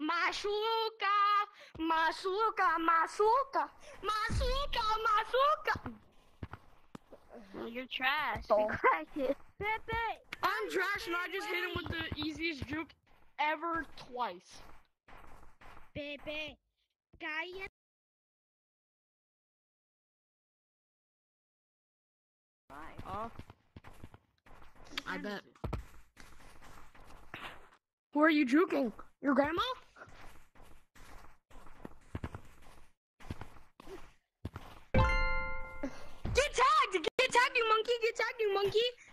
Masuka, Masuka, Masuka, Masuka, Masuka. You're trash. Oh. You cracked it. Pepe. I'm trash and I just hit him with the easiest juke ever twice. Pepe. Cállate. Uh, I bet. Who are you juking? Your grandma? attacking, monkey!